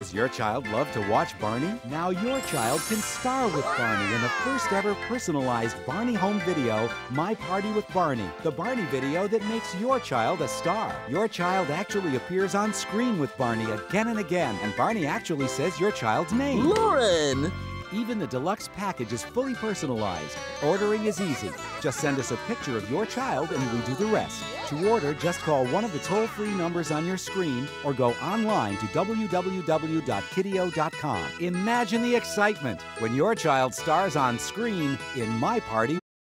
Does your child love to watch Barney? Now your child can star with Barney in the first ever personalized Barney home video, My Party with Barney. The Barney video that makes your child a star. Your child actually appears on screen with Barney again and again, and Barney actually says your child's name. Lauren! Even the deluxe package is fully personalized. Ordering is easy. Just send us a picture of your child and we do the rest. To order, just call one of the toll free numbers on your screen or go online to www.kideo.com. Imagine the excitement when your child stars on screen in My Party